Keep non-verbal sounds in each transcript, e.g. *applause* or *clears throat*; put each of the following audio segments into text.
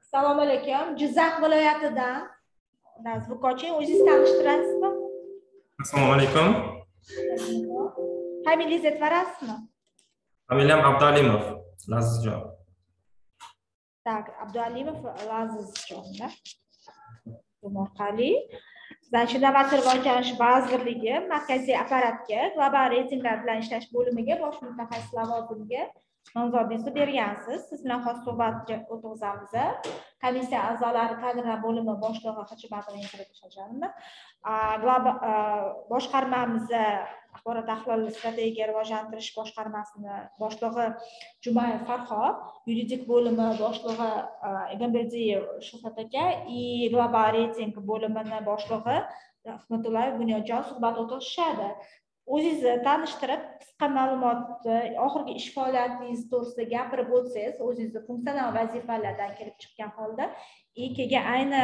assalomu alaykum jizzax viloyatidan nazmi kochin o'zingizni tanishtirasizmi? Assalomu alaykum. Familiyangizni aytib yuborasizmi familiyam abdualimov lazizjon. Так abdualimov lazizjon orqali значит innovatsiya rivojlanish vazirligi markaziy apparatga global reytinglar bilan ishlash bo'limiga bosh mutaxassis lavozimiga nomzodingizni bergansiz. Siz bilan hozir suhbat o'tkazamiz komissiya a'zolari kadrlar bo'limi boshlig'i hchmatova boshqarmamiz axborot tahlil strategiya rivojlantirish boshqarmasini boshlig'i jumayev farhod yuridik bo'limi boshlig'i egamberdiyev shuhrat aka и global reyting bo'limini boshlig'i rahmatullayev bunyodjon suhbat o'tkazishadi. O'zingizni tanishtirib qisqa ma'lumotni oxirgi ish faoliyatingiz to'g'risida gapirib o'tsangiz o'zingizni funksional vazifalardan kelib chiqqan holda и keyin ayni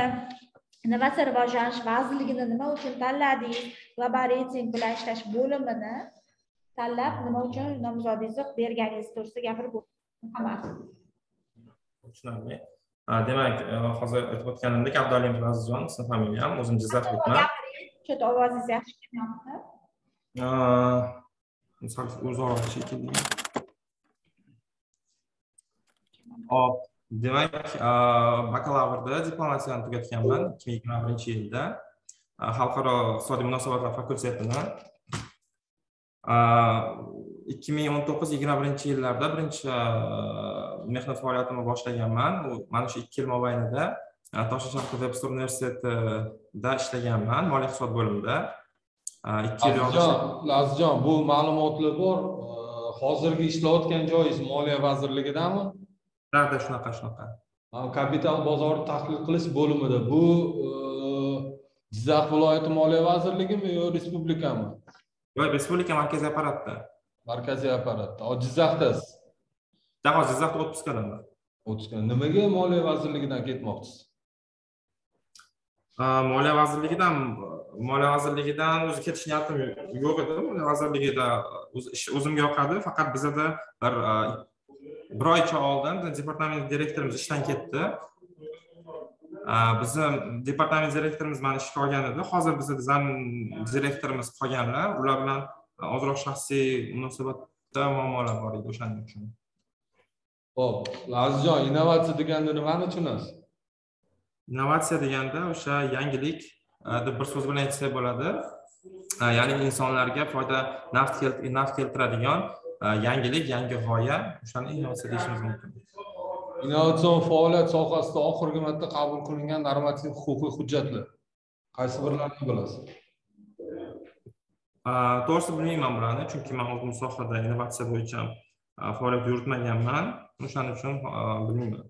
innovatsiya rivojlanish vazirligini nima uchun tanladingiz global reyting bilan ishlash bo'limini tanlab nima uchun nomzodingizni berganingiz to'g'risida gapirib tushunarli demak e, hozir aytib o'tganimdek abdualimov azizjon ismi familiyam o'zim jizzaxlikman yerda ovozingiz yaxshi kelmayapti misol o'zaro shekilli hop demak bakalavrda diplomatiyani tugatganman ikki ming yigirma birinchi yilda xalqaro iqtisodiy munosabatlar fakultetini ikki ming o'n to'qqiz yigirma birinchi yillarda birinchi mehnat faoliyatimni boshlaganman u mana shu ikki yil mobaynida toshkent shahar universiteti universitetida ishlaganman moliya iqtisod bo'limida. Ikki yil lazizjon bu ma'lumotlar bor. Hozirgi ishlayotgan joyingiz moliya vazirligidami da shunaqa. Shunaqa kapital bozorini tahlil qilish bo'limida bu jizzax viloyati moliya vazirligimi yo respublikami? Yo'q respublika markaziy apparatda. Markaziy apparatda. Jizzaxdasiz? Hozir jizzaxda отпускаdaman отпуска nimaga moliya vazirligidan ketmoqchisiz? Moliya vazirligidan moliya vazirligidan o'zi ketish niyatim yo'q edi. Moliya vazirligida o'zimga yoqadi. Faqat bizada bir bir oycha oldin departament direktorimiz ishdan ketdi. Bizni departament direktorimiz mani ishga olgan edi. Hozir bizada zam direktorimiz qolganlar ular bilan ozroq shaxsiy munosabatda muammolar bor edi o'shaning uchun. Ho'p lazizjon innovatsiya deganda nimani tushunasiz? Innovatsiya deganda o'sha yangilik deb bir so'z bilan aytsak bo'ladi. Ya'ni insonlarga foyda naf keltiradigan yangilik yangi g'oya o'shani innovatsiya deyishimiz mumkin. Innovatsion faoliyat sohasida oxirgi marta qabul qilingan normativ huquqiy hujjatlar. Qaysi birlarini bilasiz? To'g'risi bilmayman bularni chunki man bu sohada innovatsiya bo'yicha faoliyat yuritmaganman. O'shaning uchun bilmayman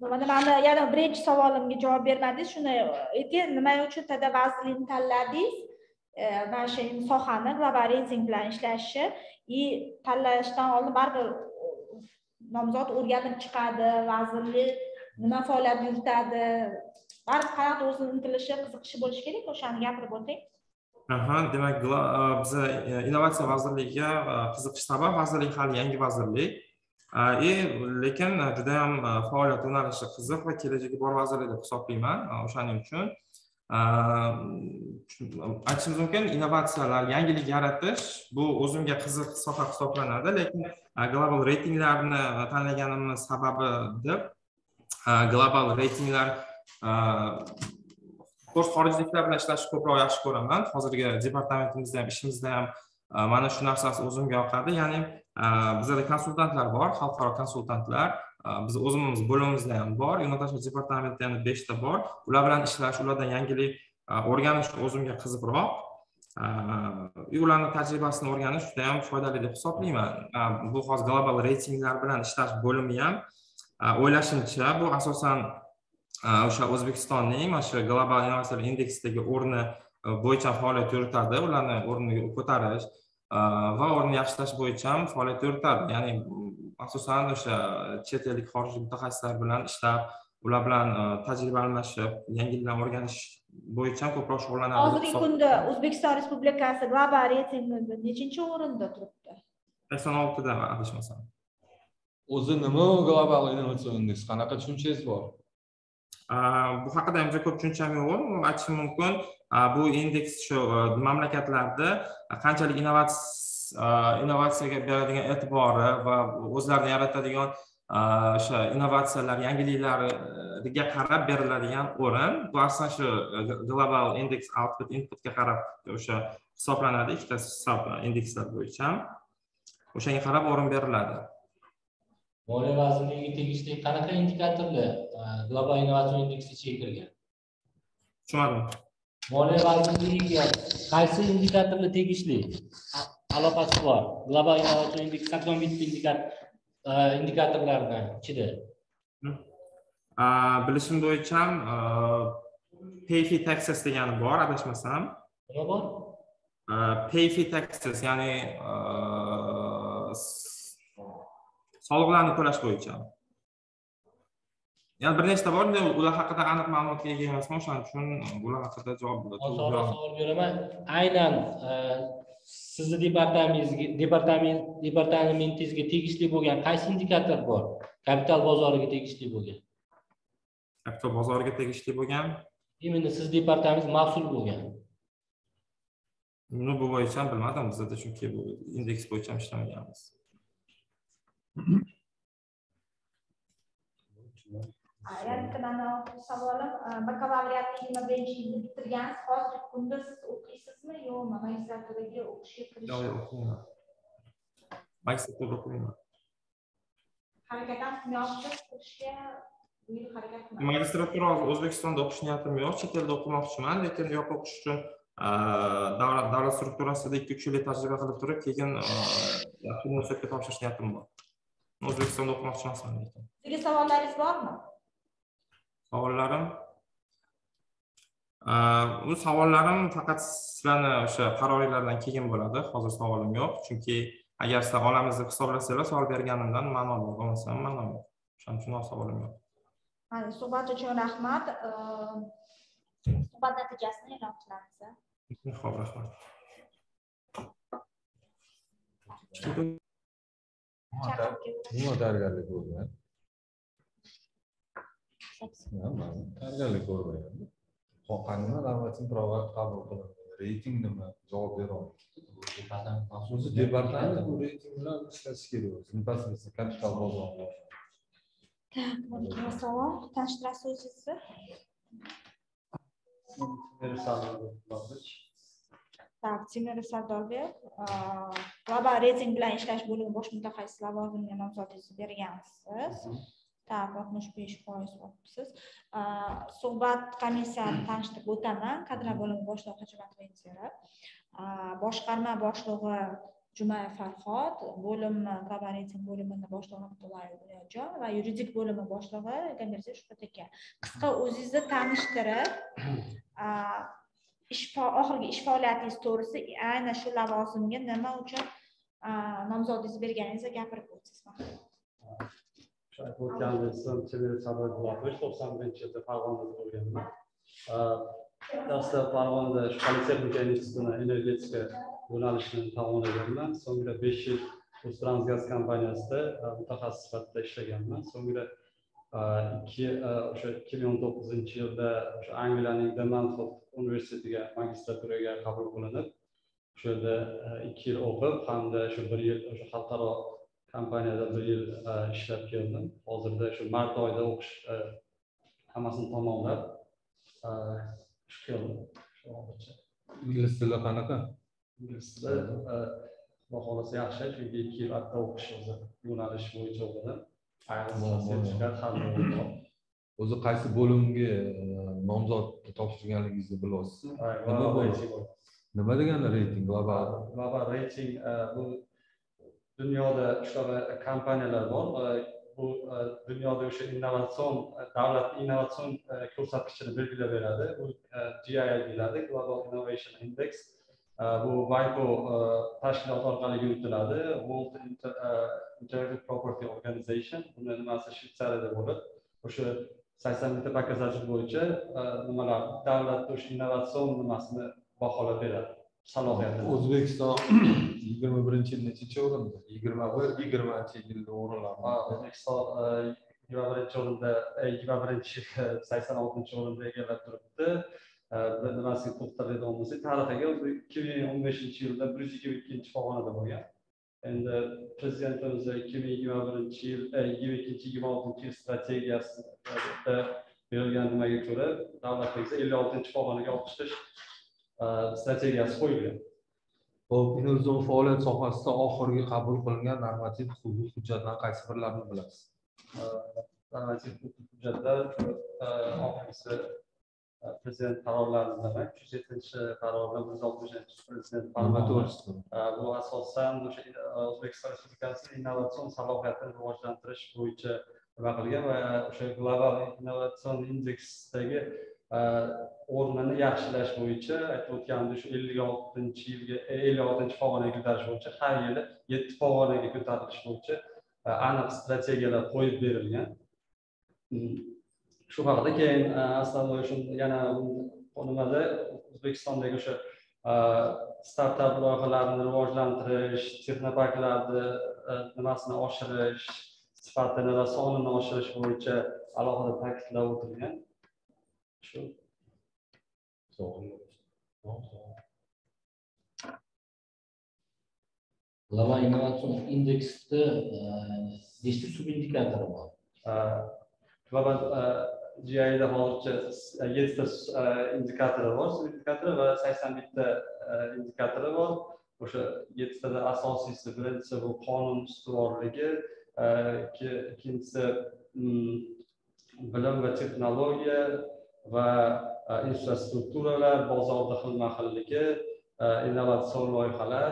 mana mani yana birinchi savolimga javob bermadingiz. Shuni e, ayting nima uchun tada vazirlikni tanladingiz? E, mana shu sohani global reyting bilan ishlashni и tanlashdan oldin baribir nomzod o'rganib chiqadi vazirlik nima faoliyat yuritadi. Baribir qayerda o'zini intilishi qiziqishi bo'lishi kerak o'shani gapirib o'ting. Aha demak e, biza innovatsiya vazirligiga qiziqish sabab vazirlik hali yangi vazirlik. И lekin juda ham faoliyat yo'nalishi qiziq va kelajagi bor vazirlik deb hisoblayman o'shaning uchun aytishimiz mumkin innovatsiyalar yangilik yaratish bu o'zimga qiziq soha hisoblanadi lekin global reytinglarni tanlaganimni sababi deb global reytinglar xorijliklar bilan ishlashni ko'proq yaxshi ko'raman hozirgi departamentimizda ham ishimizda ham mana shu narsasi o'zimga yoqadi ya'ni Э, bizada konsultantlar bor xalqaro konsultantlar. Э, biz o'zimiz bo'limimizda ham bor yo'ldan tashqari departamentda yana beshta bor. Ular bilan ishlash ulardan yangilik e, o'rganish o'zimga qiziqroq. Э, ularni tajribasini o'rganish juda yam foydali deb hisoblayman. Bu hozir global reytinglar bilan ishlash bo'limi ham e, o'ylashimcha bu asosan e, o'sha o'zbekistonning mana shu global innovatsiyalar indeksidagi o'rni bo'yicha faoliyat yuritadi. Ularni o'rnini ko'tarish va o'rnini yaxshilash bo'yicha ham faoliyat yuritadi. Ya'ni asosan o'sha chet ellik xorijiy mutaxassislar bilan ishlab ular bilan tajriba almashib yangiliklar o'rganish bo'yicha ham ko'proq shug'ullanadi. Hozirgi kunda o'zbekiston respublikasi global reytingida nechinchi o'rinda turibdi. Sakson oltida adashmasam. O'zi nima global innovatsion indeks qanaqa tushunchangiz bor bu haqida ham juda ko'p tushuncham yo'q. Aytishim mumkin. Bu indeks shu e, mamlakatlarda qanchalik e, innovatsiyaga beradigan e'tibori va o'zlarini yaratadigan e, o'sha innovatsiyalar yangiliklariga qarab beriladigan o'rin. Bu asosan shu global index output inputga qarab o'sha hisoblanadi ikkita hisob indekslar bo'yicha. O'shanga qarab o'rin beriladi. Moliya vazirligiga tegishli qanaqa indikatorlar global innovatsion indeks ichiga kirgan tushunmadim moliya vazirligiga qaysi indikatorlar tegishli? Aloqasi bor. Global innovatsion indeks sakson bitta indikatorlarni ichida? Bilishim bo'yicha payfi taxes degani bor adashmasam. Nima bor? Payfi taxes ya'ni soliqlarni to'lash bo'yicha. Yana bir nechta bor ular haqida aniq ma'lumotga ega emasman o'shaning uchun bular haqida javob osonroq savol beraman. Aynan e, sizni departamentingizga departament departamentingizga tegishli bo'lgan qaysi indikator bor? Kapital bozoriga tegishli bo'lgan. Kapital bozoriga tegishli bo'lgan. Именно siz departamentingiz mas'ul bo'lgan. Ну bu bo'yicha bilmadim. Bizada chunki bu indeks bo'yicha ishlamaganmiz yana bitta mani savolim bakalavriatni yigirma birinchi yilda bitirgansiz hozirgi kunda siz o'qiysizmi yo'qmi magistraturaga o'qishga kirish yo'q o'qimayman magistraturada o'qimayman harakatam qilmayapsiz kirishga bu yil harakat qilaman magistratura hozir o'zbekistonda o'qish niyatim yo'q chet elda o'qimoqchiman lekin u yoqqa o'qish uchun davlat davlat strukturasida ikki uch yillik tajriba qilib turib keyin yaxshi universitetga topshirish niyatim bor o'zbekistonda o'qimoqchi emasman lekin sizga savollaringiz bormi? Savollarim? Bu savollarim faqat sizlarni o'sha qaroringlardan keyin bo'ladi. Hozir savolim yo'q. Chunki agar sizlar olamiz deb hisoblasanglar savol berganimdan ma'no bor bo'lmasa ma'no yo'q. O'shaning uchun savolim yo'q. Mayli suhbat uchun rahmat. Suhbat natijasini e'lon qilamiz ho'p rahmat nima tayyorgarlik bo'lgan tayyorgarlik ko'rmayapti xoqqanini navbatini provat qabul qilindi reyting nima javob bera olmaydi o'zi departament bu reyting bilan ishlashi kerak непосредственно kapital bozori так mana ikkita savol tanishtirasiz o'zingizni так timur sardorbek global reyting bilan ishlash bo'limi bosh mutaxassis lavozimiga nomzodingizni bergansiz так oltmish besh foiz olibsiz suhbat komissiyani tanishtirib o'taman kadrlar bo'limi boshlig'i hajimat reyteri boshqarma boshlig'i jumayev farhod bo'lim global reyting bo'limini boshlig'i abdullayev bunyodjon va yuridik bo'limi boshlig'i gamberdiyev shuhrat aka qisqa o'zingizni tanishtirib ish oxirgi ish faoliyatingiz to'g'risida aynan shu lavozimga nima uchun nomzodingizni berganingizni gapirib o'tsangiz aytib o'tgandek ismim chemir sabir buloqovich to'qson birinchi yilda farg'onada bo'lganman dastlab farg'onada shu politexnika institutini energetika yo'nalishini tamomlaganman so'ngra besh yil o'ztransgaz kompaniyasida mutaxassis sifatida ishlaganman. So'ngra ikki o'sha ikki ming o'n to'qqizinchi yilda o'sha angliyaning demanford universitetiga magistraturaga qabul qilinib o'sha yerda ikki yil o'qib hamda shu bir yil o'sha xalqaro kompaniyada bir yil ishlab keldim. Hozirda shu mart oyida o'qish hammasini tamomlab shu keldim ingliz tili qanaqa? Ingliz tili xudo xohlasa yaxshi chunki ikki yil o'qish o'zi yo'nalish bo'yicha o'qidim sertifikat *clears throat* o'zi qaysi bo'limga nomzod topshirganligingizni bilyapsizmi nima degani reyting? Global global reyting bu dunyoda shunaqa kompaniyalar bor. Bu dunyoda o'sha innovatsion davlat innovatsion ko'rsatkichini belgilab beradi bu GII deyiladi global innovation index bu WIPO tashkilot orqali yuritiladi. World intellectual property organization buni nimasi shvetsariyada bo'lib o'sha sakson bitta показатель bo'yicha nimalar davlat o'sha innovatsion nimasini baholab beradi salohiyati o'zbekiston *clears throat* yigirma birinchi yil nechinchi o'rinda yigirma bir yigirmanchi yilda o'rinlar o'zbekiston yigirma birinchi o'rinda yigirma birinchi sakson oltinchi o'rinda egallab turibdi bir nimasiga to'xtaladigan bo'lsak tarixiga ikki ming o'n beshinchi yilda bir yuz yigirma ikkinchi pog'onada bo'lgan endi prezidentimiz ikki ming yigirma birinchi yil yigirma ikkinchi yigirma oltinchi yil strategiyasida berilgan nimaga ko'ra davlatimizda ellik oltinchi pog'onaga chiqish strategiyasi qo'yilgan ho'p innovatsion faoliyat sohasida oxirgi qabul qilingan normativ huquqiy hujjatlar qaysi birlarini bilasiz? Normativ huquqiy hujjatlar oxirgisi prezident qarorlari demak uch yuz yettinchi qarorda bir yuz oltmishinchi prezident to'g'risida bu asosan o'sha o'zbekiston respublikasi innovatsion salohiyatini rivojlantirish bo'yicha nima qilgan va o'sha global innovatsion indeksdagi o'rnini yaxshilash bo'yicha aytib o'tganimdek shu ellik oltinchi yilga ellik oltinchi pog'onaga ko'tarish bo'yicha har yili yetti pog'onaga ko'tarilish bo'yicha aniq strategiyalar qo'yib berilgan shu haqida keyin aslida shu yana nimada? O'zbekistondagi o'sha startap loyihalarini rivojlantirish texnoparklarni nimasini oshirish sifatini va sonini oshirish bo'yicha alohida ta'kidlab o'tilgan. Shu. Global innovatsion indeksda nechta subindikatori bor? Global GIda hozircha e, yettita indikatori bor indikatori va sakson bitta e, indikatori bor o'sha yettitada asosiysi birinchisi bu qonun ustuvorligi e, ikkinchisi bilim va texnologiya va infrastrukturalar bozorda xilma xilligi innovatsion loyihalar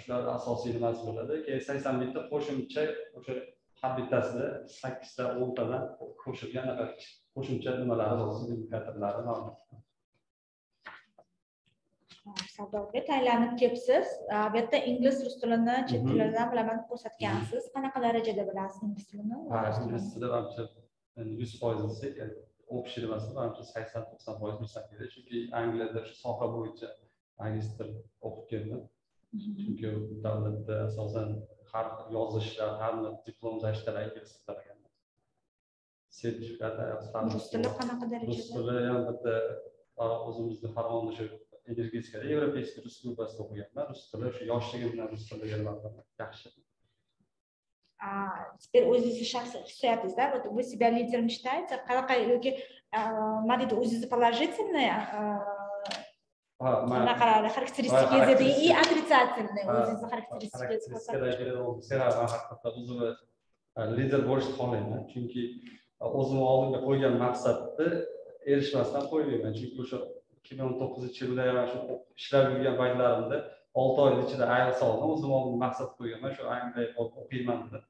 shular asosiy nimasi bo'ladi keyin sakson bitta qo'shimcha o'sha har bittasida sakkizta o'ntadan qo'shilgan qo'shimcha nimalari bor indikatorlari mavjud savdoga tayinlanib kelibsiz. Bu yerda ingliz rus tilini chet tillaridan bilaman deb ko'rsatgansiz. Qanaqa darajada bilasiz ingliz tilini? Ingliz tili manimcha yuz foiz desak общий nimasida manimcha sakson to'qson foiz kerak. Chunki angliyada shu soha bo'yicha magistr o'qib keldim. Chunki davlatda asosan har yozishlar hamma diplomlashlar ingliz tilida sertifikat rus tili qanaqa rus darajada tili ham bitta o'zimizni farg'onada shu energetikada европейский rus grupпасida o'qiganman. Rus tili shu yoshligimdan rus tiliga yaxshi. Теперь o'zingizni shaxsiy hissiyotingizda вот вы себя лидером считаете? Qanaqa yoki nima deydi o'zingizni положительный ha man qanaqa характеристиканgiz и отрицательный man haqiqatda o'zimni lider bo'lishni xohlayman chunki o'zimni oldimga qo'ygan maqsadni erishmasdan qo'ymayman chunki o'sha ikki ming o'n to'qqizinchi yilda mana shu ishlab yurgan paytlarimda olti oyni ichida ayelts oldim o'zim oldimga maqsad qo'yganman shu angliyaga borib o'qiyman deb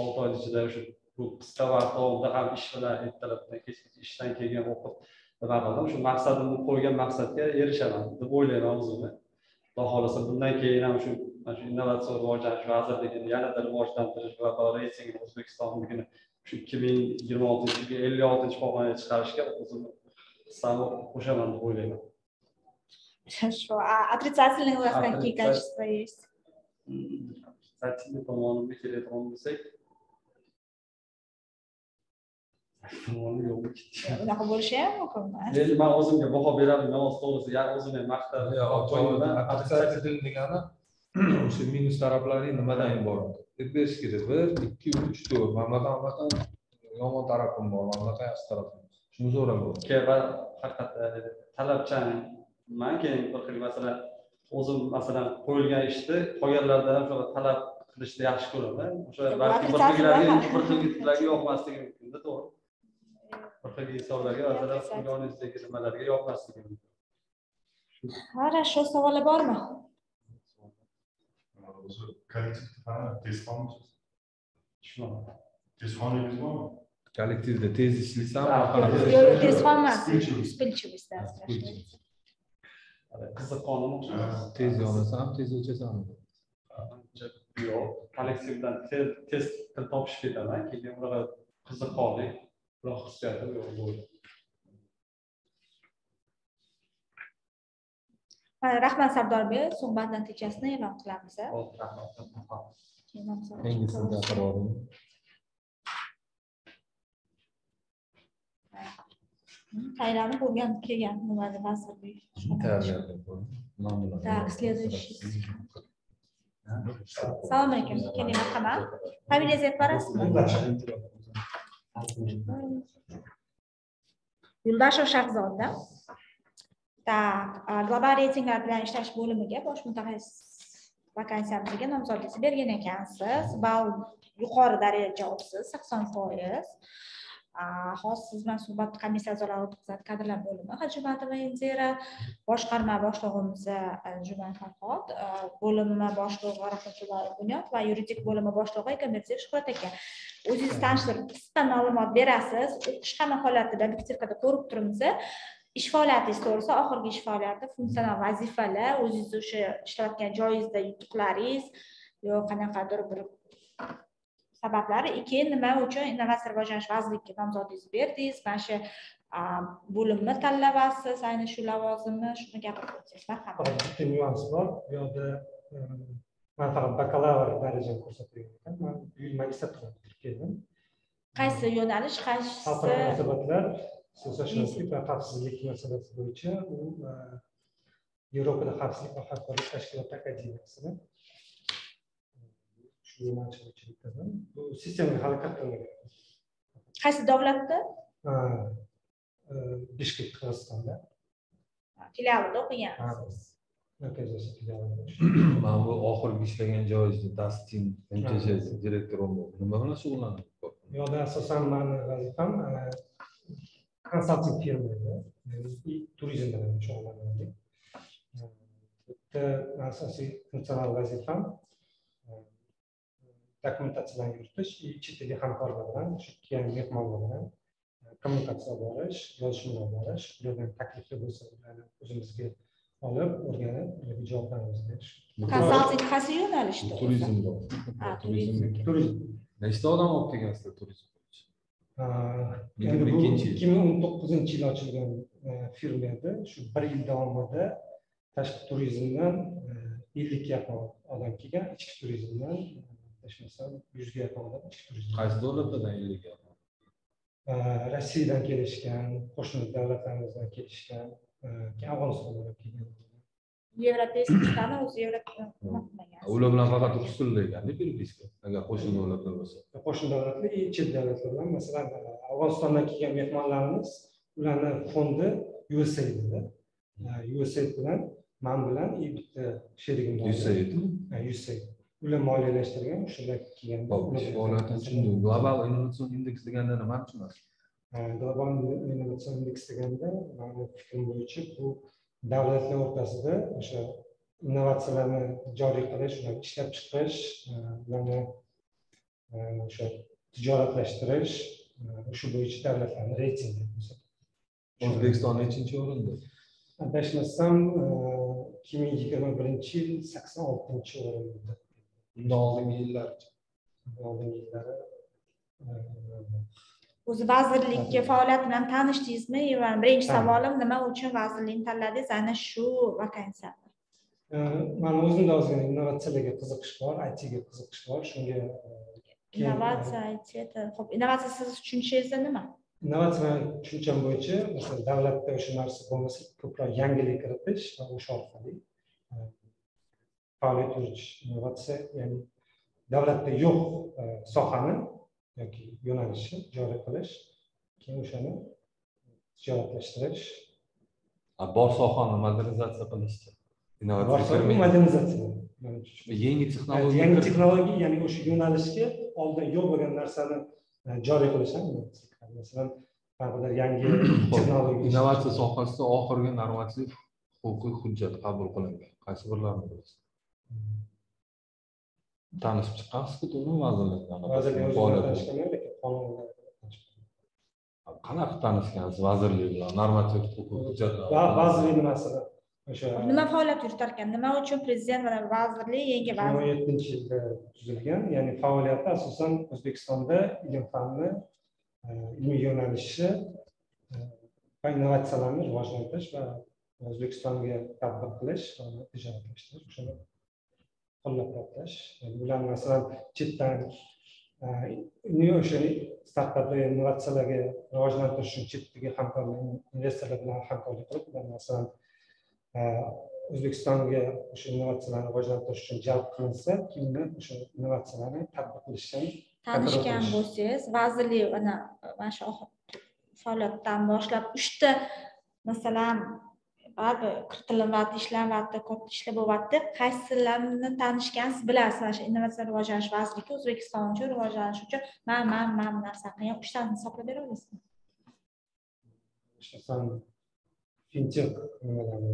olti oyni ichida o'sha bu qisqa vaqt davomida ham ish bilan ertalabdan kechgacha ishdan keyin o'qib nima qildim shu maqsadimni qo'ygan maqsadga erishaman deb o'ylayman o'zimni xudo xohlasa bundan keyin ham shu mana shu innovatsion rivojlanish vazirligini yanada rivojlantirish va reytingini o'zbekistonnikini shu ikki ming yigirma oltinchi yilga ellik oltinchi pog'onaga chiqarishga o'zimni hissamni qo'shaman deb o'ylayman Хорошо. А отрицательные у вас какие Отрицатель- качества есть? otrицательный tomonimga keladigan bo'lsak tomoni yo'q Unaqa bo'lishi ham mumkin. endi man o'zimga baho beradigan oz to'g'risi ya o'zimni ham maqtab degani o'sha minus taraflari nimadan iborat deb berish kerak bir ikki uch to'rt mana bunaqa bunaqa yomon tarafim bor mana bunaqa yaxshi tarafim shuni so'raman keyin va haqiqatda talabchanman keyin bir xil masalan o'zim masalan qo'yilgan ishni qolganlardan ham shunaqa talab qilishni yaxshi ko'raman o'sha balki bir xillarga bir yoqmasligi mumkinda to'g'ri bir insonlarga masalan qilganingizdagi nimalarga yoqmasligi mumkin. Хорошо, savollar bormi? o'zi kollektivda qani tezkormisiz tushunmadim. Tezkorligingiz bormi? Kollektivda tez. Вспыльчивость, да, tez yonasan ham tez o'chasanmi yo'q. Kollektivdan tez tez til topishib ketaman keyin unaqa qiziqqonlik unaqa hissiyotim yo'q bo'ldi rahmat sardorbek suhbat natijasini e'lon qilamiz tayyorlanib bo'lgan kelgan nimani vazirlik. Так, следующий. assalomu alaykum keling marhamat familiyangizni aytib borasizmi yo'ldashov shahzoda так global reytinglar bilan ishlash bo'limiga bosh mutaxassis vakansiyamizga nomzodingizni bergan ekansiz ball yuqori darajada olibsiz sakson foiz hozir siz bilan suhbat komissiya a'zolari o'tkazadi kadrlar bo'limi hajimatova indira boshqarma boshlig'imiz juman farhod bo'limi boshlig'i rahmatulloyev bunyod va yuridik bo'limi boshlig'i egamberdiyev shuhrat aka o'zingizni tanishtirib qisqa ma'lumot berasiz o'qish hamma holatida obyektivkada ko'rib turibmiz ish faoliyatingiz to'g'risida oxirgi ish faoliyati funksional vazifalar o'zingizni o'sha ishlayotgan joyingizda yutuqlaringiz yo qanaqadir bir sabablari. Keyin nima uchun innovatsiya rivojlanish vazirligiga nomzodingizni berdingiz? Mana shu bo'limni tanlayapsiz ayni shu lavozimni shuni gapirib o'tsangiz marhamat bitta nyuans bor. Bu yoqda e, man faqat bakalavr darajani ko'rsatilgan ekan man magistraturani bitirib keldim. Qaysi yo'nalish xalqaro qaysi munosabatlar siyosatshunoslik va xavfsizlik masalasi bo'yicha u e, yevropada xavfsizlik va hamkorlik tashkiloti akademiyasida bitirdim bu sistemaga hali kiritilmagan qaysi davlatda bishkek qirg'izistonda filialida o'qigansiz. Man bu oxirgi ishlagan joyingizni Dastin MTJ direktori. Nima bilan shug'ullanib Bu yoqda asosan mani vazifam konsalting firma edi и turizm bilan shug'ullanardik bitta asosiy funksional vazifam dokumentatsiyalarni yuritish и chet ellik hamkorlar bilan shu kelgan mehmonlar bilan e, kommunikatsiya borish yozishmalar borish ulardan takliflar bo'lsa ularni o'zimizga olib o'rganib ularga javoblarimiz berish. Konsalting qaysi yo'nalishda? Turizm turizm. turizm. Nechta odam olib kelgansizlar turizm endi bu ikki ming o'n to'qqizinchi yil ochilgan e, firma edi. Shu bir yil davomida tashqi turizmdan e, ellikka yaqin odam kelgan ichki turizmdan adashmasam yuzga yaqin odam Qaysi davlatlardan? E, rossiyadan kelishgan qo'shni davlatlarimizdan kelishgan e, keyin afg'onistondan ham kelgan yevropeyskani o'zi Ular bilan faqat rus tilida ekanda переписка. Agar qo'shni davlatlar bo'lsa. qo'shni davlatlar и chet davlatlar bilan masalan e, afg'onistondan kelgan mehmonlarimiz ularni fondi usaid edi usaid bilan man bilan и bitta sherigim bor. USAID. Usaid ular moliyalashtirgan o'shanda kelgan tushundim. Global innovatsion indeks deganda nimani tushunasiz? global innovatsion indeks deganda mani fikrim bo'yicha bu davlatlar o'rtasida o'sha innovatsiyalarni joriy qilish ularni ishlab chiqarish e, ularni o'sha tijoratlashtirish shu bo'yicha davlatlarni reytingi O'zbekiston nechinchi o'rinda? adashmasam ikki ming yigirma birinchi yil sakson oltinchi o'rinda Undan oldingi yillar. Oldingi yillari o'zi vazirlikka faoliyat bilan tanishdingizmi? Va birinchi savolim nima uchun vazirlikni tanladingiz aynan shu vakansiyani e, mani o'zimda ozgina innovatsiyalarga qiziqish bor itga qiziqish bor. Shunga innovatsiya it ho'p innovatsiya siz tushunishingizda nima? Innovatsiya tushuncham bo'yicha masalan davlatda o'sha narsa bo'lmasa ko'proq yangilik kiritish va o'sha orqali faoliyat yuritish innovatsiya ya'ni davlatda yo'q e, sohani yoki yo'nalishni joriy qilish keyin o'shani tijoratlashtirish bor sohani modernizatsiya qilishchi. Innovatsiya modernizatsiya. Yangi texnologiya yangi texnologiya ya'ni o'sha yo'nalishga oldin yo'q bo'lgan narsani e, joriy qilish masalan qanaqadir yangi texnologiya innovatsiya sohasida oxirgi normativ huquqiy hujjat qabul qilingan. Qaysi birlarini bilasiz? Tanishib chiqqansizku uni vazirlikdan. vazirlik Qanaqa tanishgansiz vazirlik bilan normativ huquqiy hujjatlar? Va- vazirlik nimasida o'sha nima faoliyat yuritar ekan nima uchun prezident va vazirlik yangi ikki ming vazir o'n yettinchi yilda tuzilgan ya'ni faoliyati asosan o'zbekistonda ilm fanni e, ilmiy yo'nalishi e, va innovatsiyalarni rivojlantirish va o'zbekistonga tadbiq qilish va tijoratlashtirish o'shani qo'llab quvvatlash bular masalan chetdan o'sha startap innovatsiyalarga rivojlantirish uchun chetdagi hamkorlar investorlar bilan hamkorlik qilib ular masalan o'zbekistonga o'sha innovatsiyalarni rivojlantirish uchun jalb qilinsa kimni o'sha innovatsiyalarni tadbiq qilishdan tanishgan bo'lsangiz vazirlik mana mana shu faoliyatdan boshlab uchta masalan kiritilyapti ishlanyapti katta ishlar bo'lyapti qaysilarini tanishgansiz bilasiz mana shu innovatsion rivojlanish vazirligi o'zbekiston uchun rivojlanish uchun mana mana mana bu narsani qilgan uchtasini hisoblab bera olasizmi fintech nimalarni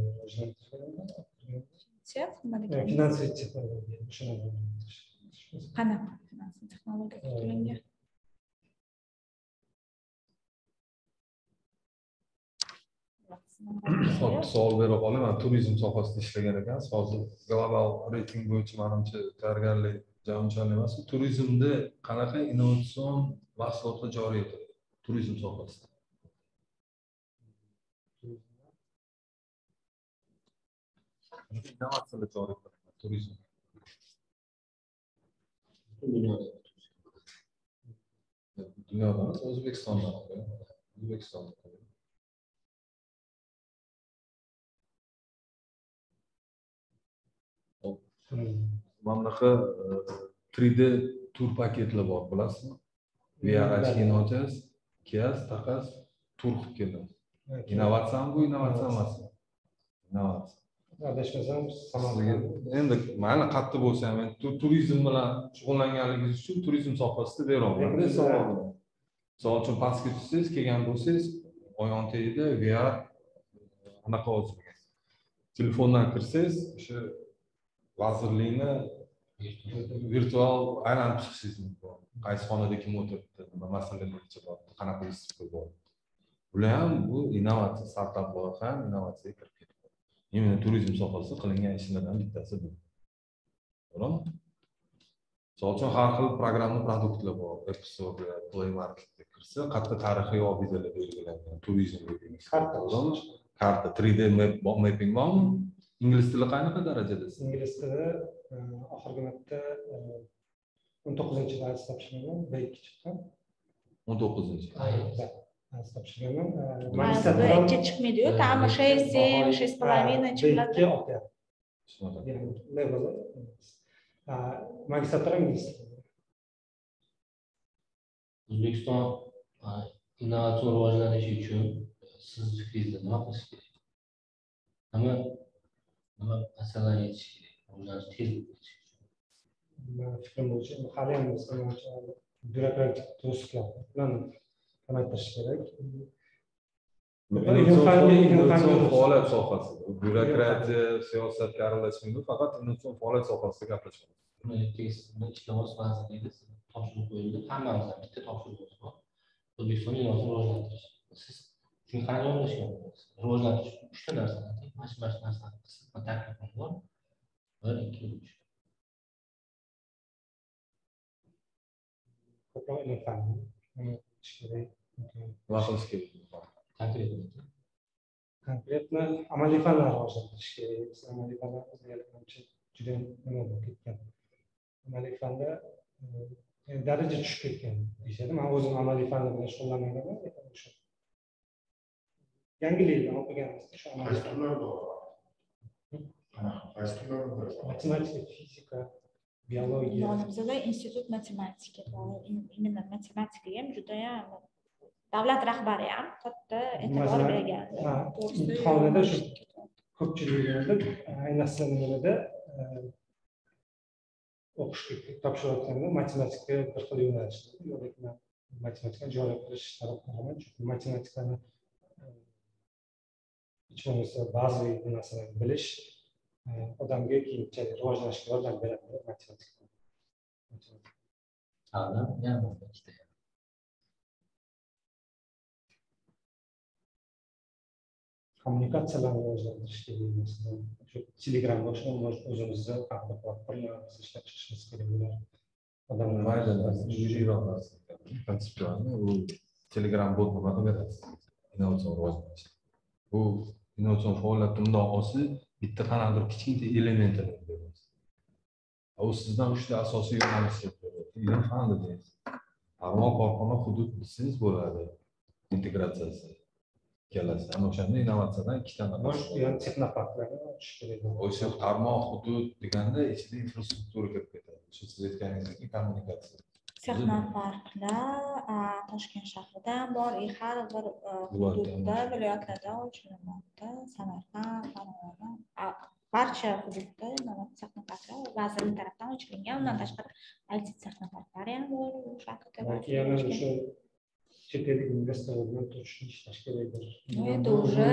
degani finansiy texnologiya qanaqa? Texnologiya kiritilgan savol berib qolay turizm sohasida ishlagan ekansiz. Hozir global reyting bo'yicha manimcha tayyorgarlik unchalik emas. Turizmda qanaqa innovatsion mahsulotlar joriy etiladi turizm sohasida? Innovatsiyalar joriy qilinadi turizm. Dunyoda emas o'zbekistonda. O'zbekistonda. Mana bunaqa три d tur paketlar bor bilasizmi? Vr ochkini ochasiz kiyasiz taqasiz tur qilib kelasiz innovatsiyami bu innovatsiya emasmi innovatsiya adashmasam endi mayli qayerda bo'lsa ham endi turizm bilan shug'ullanganligingiz uchun turizm sohasida beraman misol uchun pastga tushsangiz kelgan bo'lsangiz oyoq tagida vr anaqa o'zi telefondan kirsangiz o'sha vazirlikni virtual aylanib chiqishingiz mumkin. Qaysi xonada kim o'tiribdi nima masalalar yechilyapti qanaqa institutlar bor? Bular ham bu innovatsiya startap loyiha ham innovatsiyaga kirib ketadi именно turizm sohasida qilingan ishlardan bittasi bu. To'g'rimi? Misol uchun har xil programma produktlar bor. App store play marketga kirsa qayerda tarixiy obidalar belgilangan turizm Karta. karta 3d mapping bormi? Ingliz tili qanaqa darajada? Ingliz tili oxirgi marta o'n to'qqizinchi dars topshirganman b ikki chiqqan o'n to'qqizinchi. Dars topshirganman. B ikki chiqmaydiyu там шесть семь шесть с половиной b ikki ingliz tili o'zbekiston innovatsion rivojlanishi uchun siz fikringizda nima qilish kerak? Nima nima yechish kerak rivojlanish tez bo'lishi mani fikrim bo'yicha hali ham byurokratik to'siqlar ularni kamaytirish kerak faoliyat sohasi byurokratiya siyosatga aralashmaydi faqat innovatsion faoliyat sohasida gaplashamiz ichki vazirligida siz topshiriq qo'yildi hammamiz ham bitta topshirig'imiz bor o'zbekistonni innovatsion rivojlantirish siz shuni qanaqa yondashgan bo'lasiz rivojlantirish uchta narsa mana shu mana shu narsani qilsin taklifim bor bir ikki uch ko'proq ilm fanni qilish kerak nima qilish kerak konkret konkretno amaliy fanlarni rivojlantirish kerak biz amaliy fanlar bizga manimcha juda nima bo'lib ketgan amaliy fanda daraja tushib ketgan deyishadi man o'zim amaliy fanlar bilan shug'ullanmaganman o'sha o'qiganimizda shu amaliy Qaysi turlar bor? Qaysi turlar bor? matematika fizika biologiya yonimizda institut matematika именно matematikaga ham judayam davlat rahbari ham katta e'tibor bergan imtihonlarda shu ko'pchiligimizda ayniqsa nimalarda e, o'qishga topshirayotganda matematika bir xil yo'nalishda matematikani joriy qilish talab qilaman chunki matematikani e, hech bo'lmasa bir narsalarni bilish odamga keyinchalik rivojlanishga yordam beradi matematika kommunikatsiyalarni rivojlantirish kerak masalan shu telegram boshqa o'zimizni platformalarimiz ishlab chiqishimiz kerak bular odamlar u telegram bot nima bu innovatsion faoliyatni bundoq bitta qanaqadir kichkina elementini u sizdan uchta asosiy ilm fan dedingiz tarmoq korxona hudud desangiz bo'ladi. Integratsiyasi ikkalasi. Ana o'shanda innovatsiyadan ikkita texnoparklarni ochish kerak o'sha tarmoq hudud deganda ichida infrastruktura kirib ketadi. O'sha siz aytganingizdek kommunikatsiya texnoparklar toshkent shahrida bor и har bir a, hududda viloyatlarda ochilmoqda samarqand farg'ona barcha hududda texnoparklar vazirlik tarafidan ochilingan undan tashqari it texnoparklari ham bor o'sha haqida balki yana o'sha chet ellik investorlar bilan turishni ishlash kerakdir это уже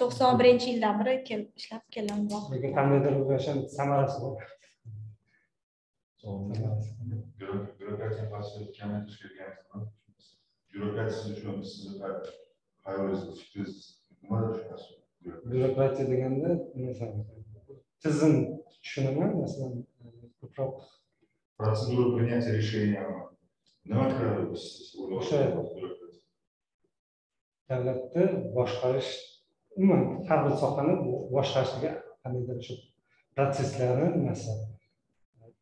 to'qson birinchi yildan beri ishlab kelinmoqda lekin qandaydir o'sha samarasi bor Bürokratiya qarshi kamaytirish kerak byurokratiya siz uchun sizni xayolingiz fikringiz nimada tushunasiz byurokratiya deganda masalan tizim tushunaman masalan ko'proq Процедура принятия решения nima kiradi O'sha- davlatni boshqarish umuman har bir sohani boshqarishiga qandaydir protseslarni nimasi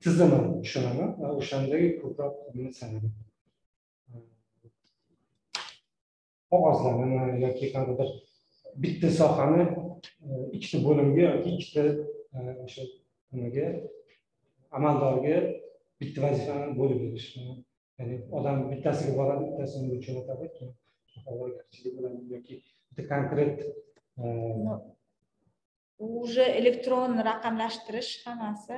tizimini tushunaman va o'shandagi ko'proq nima qog'ozlarni yoki qandaydir bitta sohani e, ikkita bo'limga yoki ikkita o'sha nimaga e, amaldorga bitta vazifani bo'lib berish ya'ni odam bittasiga boradi bittasi unga jo'natadi bilan yoki bitta konkret e, уже elektron raqamlashtirish hammasi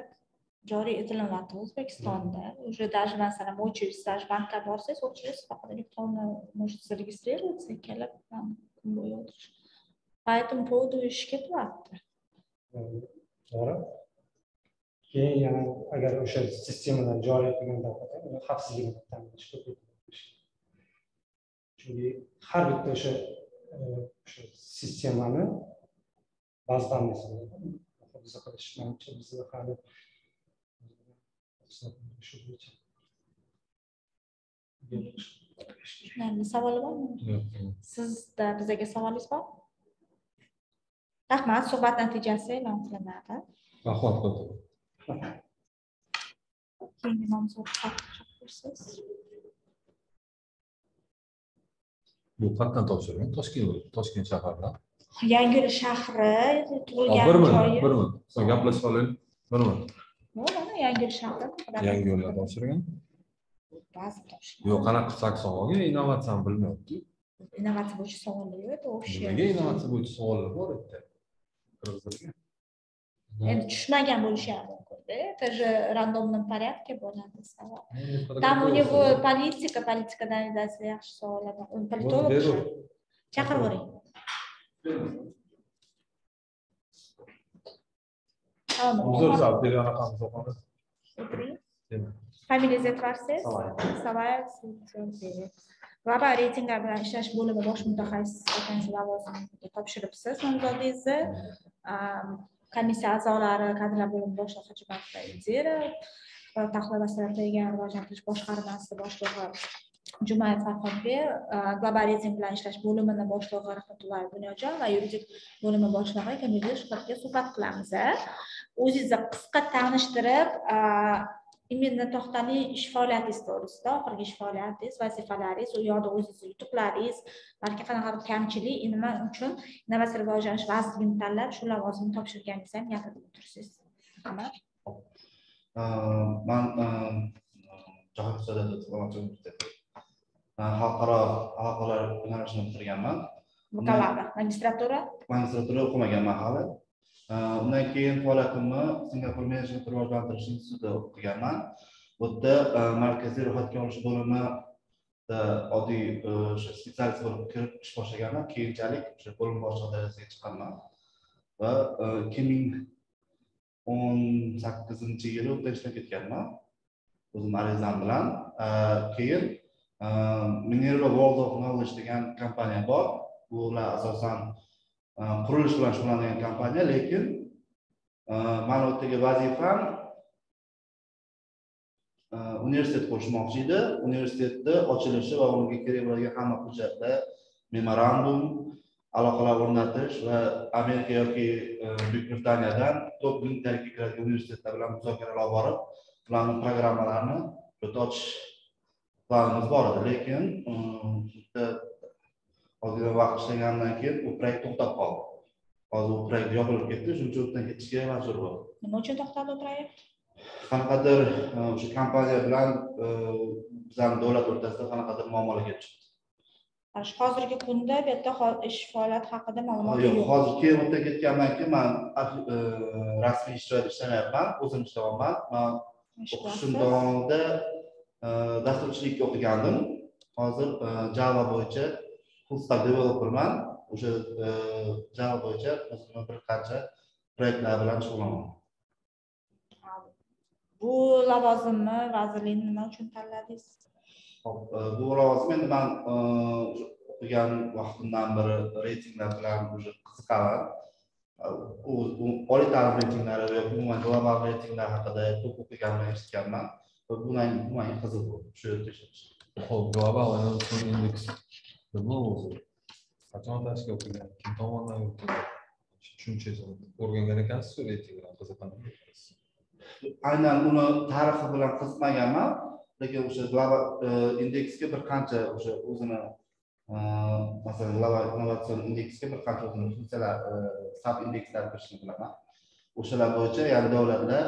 joriy etilyapti o'zbekistonda уже даже masalan в очередь даже bankka borsangiz очередь faqat elektronно может зарегистрироваться и kelib там kun bo'yi o'tirish по этому поводу ish ketyapti to'g'ri keyin yana agar o'sha sistemalar joriy qilgan taqdirda uni xavfsizligini ta'minlash chunki har bitta o'sha e, o'sha sistemani ba'zi danasi qilish manimcha bizda hali savoli bormi sizda bizaga savolingiz bor? Rahmat suhbat natijasi e'lon qilinadi. Rahmat keyingi nomzod bu qayerdan topshirgan? Toshkent toshkent shahardan yangiyo'l shahri bir tug'ilgan minut joyi. bir minut. Gaplashib olaylik bir minut mana yangiyo'l shahri yangi yo'llar topshirgan. Ba'zi topshirgan. Yo'q qanaqa saksovulga innovatsiyani bilmayapti. Innovatsiya bo'yicha savollar yo'q это общий nimaga innovatsiya bo'yicha savollar bor yerda qirg'izlarga. Endi tushmagan bo'lishi ham mumkinda это же рандомном порядке bo'ladi savol там у него politika politikadan yaxshi savollar chaqirib yuboring uzr sal telefonimiz o'qamiz o'tiring familiyangizni yuborsangiz savayev global reytinglar bilan ishlash bo'limi bosh mutaxassis vakansiya lavozimiga topshiribsiz nomzodingizni komissiya a'zolari kadrlar bo'limi boshlig'i hojimatov idira tahlil va strategiya rivojlantirish boshqarmasi boshlig'i jumayev farhodbek global reyting bilan ishlash bo'limini boshlig'i rahmatullayev dunyojon va yuridik bo'limi boshlig'i kamilbek shuhratga suhbat qilamiz o'zingizni qisqa tanishtirib именно to'xtali ish faoliyatingiz to'g'risida oxirgi ish faoliyatingiz vazifalaringiz u yoqda o'zingizni yutuqlaringiz balki qanaqadir kamchilik nima uchun innovatsiya rivojlanish vazirligini tanlab shu lavozimni topshirganingizni ham gapirib o'tirsiz marhamat man jahon universiteti xalqaro aloqalar yo'nalishini bitirganman bakalavr magistratura? Magistratura o'qimaganman hali Э, undan keyin faoliyatimni singapur menejment rivojlantirish institutida o'qiganman. Bu yerda e, markaziy ro'yxatga olish bo'limida oddiy e, o'sha spetsialist bo'lib kirib ish boshlaganman. Keyinchalik o'sha bo'lim boshlig'i darajasiga chiqqanman. Va e, ikki ming o'n sakkizinchi yili u yerda ishlab ketganman. O'zim arizam bilan. Keyin minerva world of knowledge degan kompaniya bor. Bular asosan Э, qurilish bilan shug'ullanadigan kompaniya lekin э, mani u yerdagi vazifam э, universitet qo'shmoqchi edi. Universitetni ochilishi va unga kerak bo'ladigan hamma hujjatlar memorandum aloqalar o'rnatish va amerika yoki e, buyuk britaniyadan top mingtaga kiradigan universitetlar bilan muzokaralar olib borib ularni programmalarini ochish planimiz bor edi. Lekin e, bitta ozgina vaqt ishlagandan keyin u proyekt to'xtab qoldi. Hozir u proyekt yopilib ketdi shuning uchun o'tdan ketishga majbur bo'ldi nima uchun to'xtadi u proyekt qanaqadir e, o'sha kompaniya bilan bizani davlat o'rtasida qanaqadir muammolar kelib chiqdi. Shu hozirgi kunda bu yerda ish faoliyati haqida ma'lumot yo'q hozir keyin o'tdan ketgandan keyin man e, rasmiy ish joyida ishlamayapman o'zim ishlayapman man Ish o'qishim davomida e, dasturchilik o'qigandim. Hozir e, java bo'yicha full stack developerman o'sha e, java bo'yicha bir qancha proyektlar bilan shug'ullanaman. Bu lavozimni vazirlikni nima uchun tanladingiz? Hop, e, bu lavozim endi man e, o'qigan vaqtimdan beri reytinglar bilan уже qiziqaman oliy ta'lim reytinglari yoki umuman global reytinglar haqida ko'p o'qiganman eshitganman va bu manga qiziq bo'ldi shu yerda ishlash. Ho'p, global indeks nima o'zi? Qachon tashkil etilgan? Kim tomonidan yuritilgan? Tushunchasini o'rgangan ekansiz reytinglar qiziqarli. aynan uni tarixi bilan qiziqmaganman lekin o'sha global e, indeksga bir qancha o'sha o'zini e, masalan global innovatsion indeksga bir qancha o'zini funksiyalar e, sab indekslar kirishini bilaman o'shalar bo'yicha ya'ni davlatlar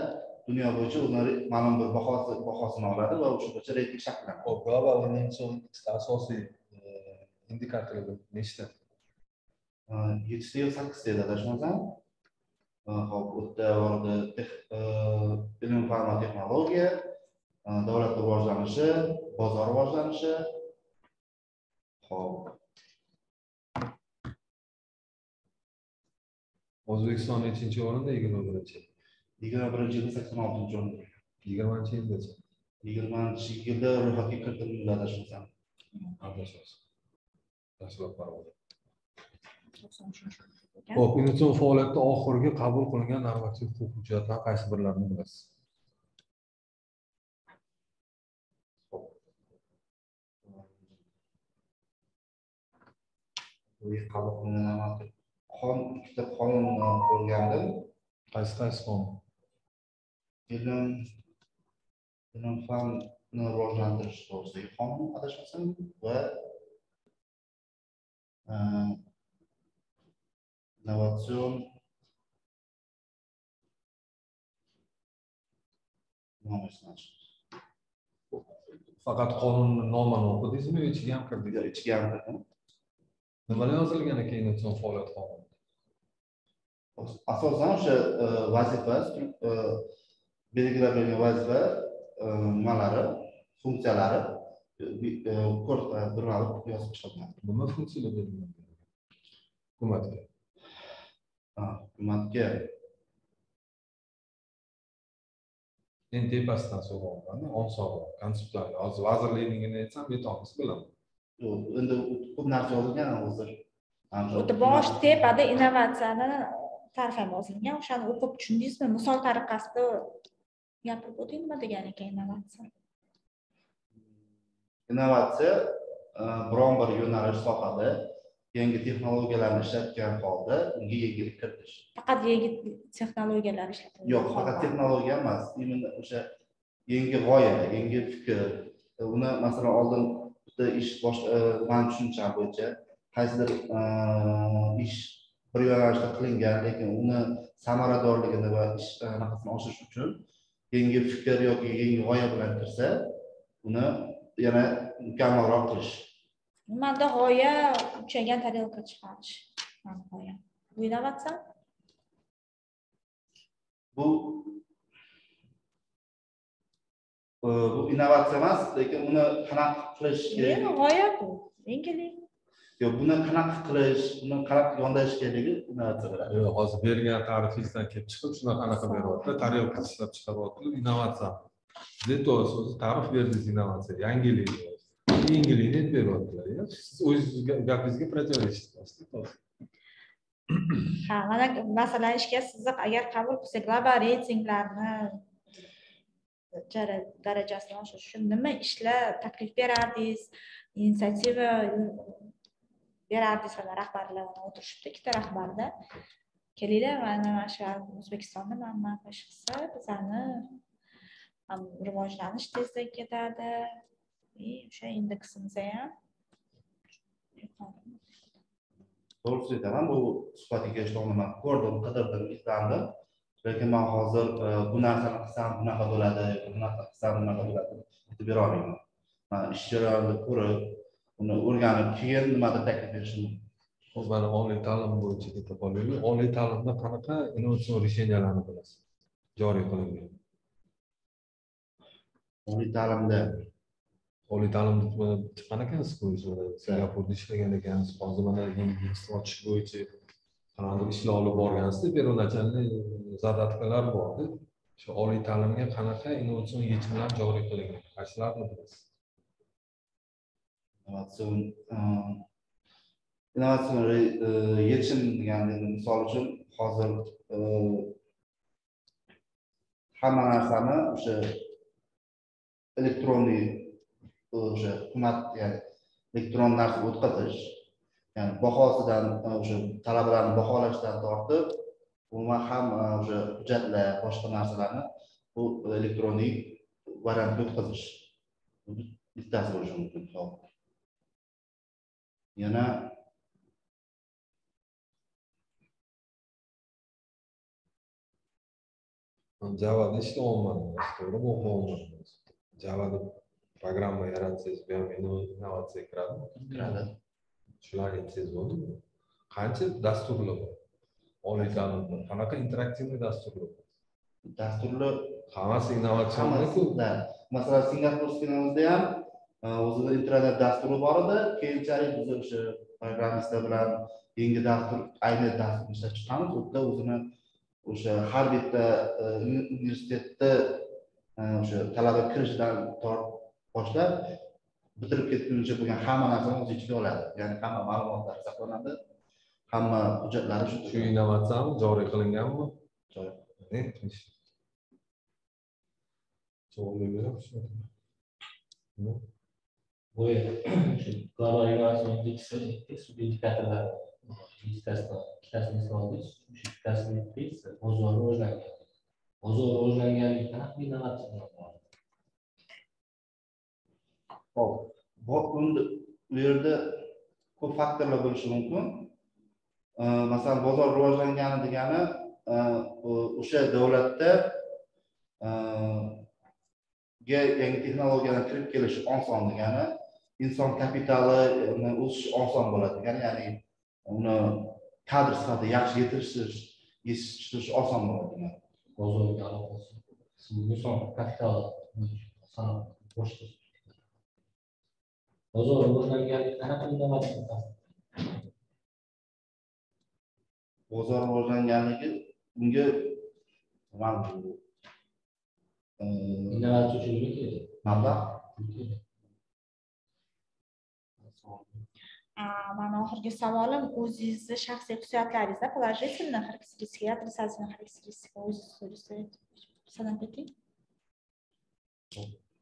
dunyo bo'yicha re- ma'lum bir bahosi bahosini oladi va o'sha bo'yicha reyting shakllanadi global asosiy e, indikatorlar nechta? Yettita yo sakkizta edi adashmasam hop u yerda bor edi tex- e, ilm fan va texnologiya davlat rivojlanishi bozor rivojlanishi hop O'zbekiston nechinchi o'rinda, yigirma birinchi. yigirma birinchi yilda sakson oltinchi o'rinda Yigirmanchi yilgacha. yigirmanchi yilda ro'yxatga kiritildi adashmasam Adashasiz. Uchinchi ekan Ho'p, innovatsion faoliyatda oxirgi qabul qilingan normativ huquq hujjatlar qaysi birlarini bilasiz? qabul qilingan qon ikkita qonunni o'rgandim Qaysi qaysi qonun? ilm ilm fanni rivojlantirish to'g'risidagi qonun adashmasam va innovatsion. Faqat qonunni nomini o'qidingizmi, yo ichiga ham kirdingiz? ichiga ham kirdim. Nimalar yozilgan ekan innovatsion faoliyat qonuni? asosan o'sha vazifa belgilab berilgan vazifa nimalari funksiyalari ko'rsa bir marta yozib chiqilgan Nima funksiyalar berilgan? Hukumatga. Ha, hukumatga Eng tepasidan so'rayapman, on savol, konseptlarni. Hozir vazirliknigini aytsam, betonsiz bilaman. u- endi u- ko'p narsa yozilgan hozir yerda bosh tepada innovatsiyani tarifi ham yozilgan o'shani o'qib tushundingizmi misol tariqasida gapirib o'ting nima degan ekan innovatsiya innovatsiya e, biron bir yo'nalish sohada yangi texnologiyalarni ishlatgan holda unga yangilik kiritish. Faqat yengil texnologiyalar ishlatiladi yo'q faqat texnologiya emas именно o'sha yangi g'oya yangi fikr. E, uni masalan oldin bitta ish bosh e, mani tushuncham bo'yicha qaysidir ish bir yo'nalishda qilingan lekin uni samaradorligini va ish anaqasini oshirish uchun yangi fikr yoki yangi g'oya bilan kirsa uni yana mukammalroq qilish. Manda g'oya uchaygan tarelka chiqarish. G'oyam bu innovatsiya bu e, bu innovatsiya emas lekin uni qanaqa qilish kerak? g'oya bu. Yengillik yo'q buni qanaqa qilish buni qanaqa yondashish kerakligi innovatsiya bo'ladi Yo'q, hozir bergan ta'rifingizdan kelib chiqib shunaqa anaqa beryapti, tarelka ishlab chiqaryapti, innovatsiya. Deto so'zi ta'rif berdingiz innovatsiya, yangilik. Yangilikni aytib beryaptilar. Siz o'zingiz gapingizga противоречить ha mana masalan ishga sizni agar qabul qilsak global reytinglarni darajasini oshirish uchun nima ishlar taklif berardingiz inisiativa berardingiz desalar rahbarlar mana o'tirishibdi ikkita rahbarda kelinglar mana mana shu o'zbekistonni mana bunaqa qilsa bizani rivojlanish tezda ketadi и o'sha indeksimiz ham to'g'risini aytaman bu suhbatga kelishni man ko'rdim qidirdim izlandim. Lekin man hozir e, bu narsani qilsam bunaqa bo'ladi bunaqa qilsam bunaqa bo'ladi aytib bera olmayman. Man ish jarayonida ko'rib uni o'rganib keyin nimadir taklif berishim mana oliy ta'lim bo'yicha keta qolaylik oliy ta'limda qanaqa innovatsion решенияларni bilasiz joriy qilingan oliy ta'limda oliy ta'limni chiqqan ekansiz singapurda ishlagan ekansiz hozir mana institut ochish bo'yicha qanaqadir ishlar olib borgansizda первоначальный zadatkalar borda shu oliy ta'limga qanaqa innovatsion yechimlar joriy qilingan qaysilarini bilasiz? Innovatsion innovatsion re- e, yechim deganda misol uchun hozir e, hamma narsani o'sha elektronniy o'sha hukumat ya'ni elektron narsa o'tkazish ya'ni bahosidan o'sha э, talabalarni baholashdan tortib umuman ham э, o'sha hujjatlar boshqa narsalarni bu elektronniy variantga o'tkazish Bu bittasi bo'lishi mumkin. Hop yana javani ishlayapman to'g'rimi o'qiyapman javada programma yaratsangiz bu ham innovatsiyaga kiradimi kiradi shularni aytsangiz bo'ladimi qancha dasturlar bor oliy ta'limda qanaqa interaktivniy dasturlar bor dasturlar hammasi innovatsionku hammasida masalan singapurskiyimizda ham e, o'zida internet dasturi bor edi keyinchalik biz o'sha programmistlar bilan yangi dastur ayni dasturni ishlab chiqqanmiz u o'zini o'sha har bitta uni- universitetda e, o'sha talaba kirishidan boshlab bitirib ketguncha bo'lgan hamma narsani o'z ichiga oladi. Ya'ni hamma ma'lumotlar saqlanadi hamma hujjatlari shu shu innovatsiyami? Joriy qilinganmi. Bu shu global innovatsion indeksi sud indikatorlar ikkitasidan ikkitasini bozor rivojlanganlik qanaqa innovatsiyalar Hop, bu unda u yerda ko'p faktorlar bo'lishi mumkin. Masalan, bozor rivojlangani degani e, o'sha davlatda e, yangi texnologiyalar kirib kelishi oson degani inson kapitali o'sishi oson bo'ladi degani ya'ni uni kadr sifatida yaxshi yetishtirish yetishtirish oson bo'ladi degani bozorga aloqasi inson kapitali sanoat boshqa bozor rivojlanganlik qanaqa innovatsiya bozor rivojlanganligi unga innovatsiya uchun nima kerak? mablag' mani oxirgi savolim o'zingizni shaxsiy xususiyatlaringizda положительный характеристика отрицательный характеристика sanab keting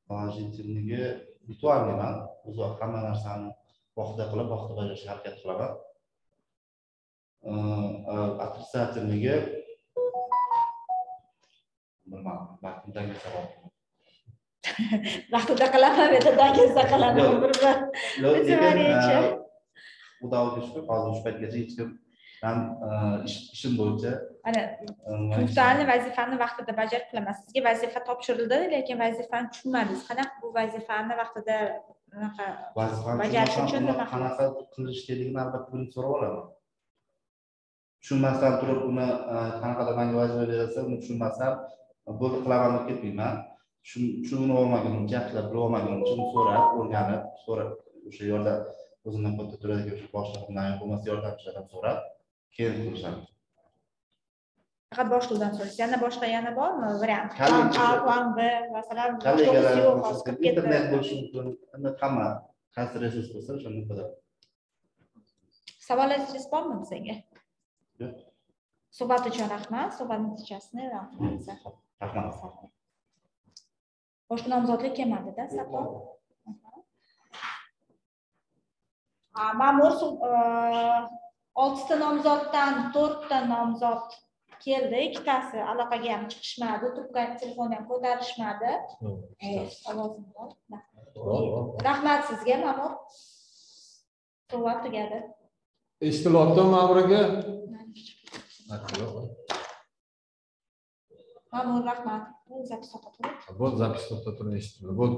положительнigi virtualniman o'zi hamma narsani vaqtida qilib vaqtida bajarishga harakat qilaman. Отрицательнigi bilmadim balkim dangi savol vaqtida qilaman yerda dangizda qilaman E, xudoga shukur hozir shu paytgacha hech kim man e, ish- ishim bo'yicha mana e, funksionalni vazifani vaqtida bajarib qilaman sizga vazifa topshirildi lekin vazifani tushunmadingiz. Qanaqa bu vazifani vaqtida unaqa bajarish uchun nima qanaqa qilish kerakligini albatta birinchi so'rab olaman. Tushunmasdan turib uni e, qanaqadir manga vazifa berilsa uni tushunmasam bo'ldi qilaman deb ketmayman. Tushun- tushunib olmagunimcha yaxshilab bilib olmagunimcha uni so'rab o'rganib so'rab o'sha yordam o'zimdan katta turadigan o'sha boshliqdan bo'lmasa yordamchilardan so'rab keyin qilishaman faqat boshliqdan so'raysiz yana boshqa yana bormi variant a plan b masalan internet bo'lishi mumkin endi hamma qaysi resurs bo'lsa o'shani qiladi savollaringiz bormi bizga Yo'q. suhbat uchun rahmat suhbat natijasini qilamiz rahmat boshqa nomzodlik kelmadida safar A, ma'mur oltita nomzoddan to'rtta nomzod keldi ikkitasi aloqaga ham chiqishmadi trubka telefonni ham ko'tarishmadi ovozim bor. rahmat sizga ma'mur savol tugadi eshitilyaptimi ma'mur aka ma'mur rahmat Bu zapis to'xtatib bo'ldi zapis to'xtatib turing eshitildi bo'ldi